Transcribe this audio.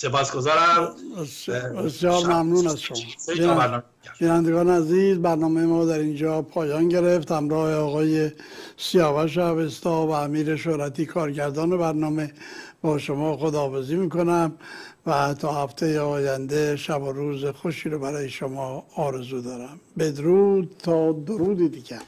سپاسگزارم. بسیار ممنون از شما. بینندگان عزیز برنامه ما در اینجا پایان گرفت. همراه آقای سیاوش اوستا و امیر شورتی کارگردان برنامه با شما خداحافظی می‌کنم و تا هفته آینده شب و روز خوشی رو برای شما آرزو دارم. بدرود تا درود دیگر.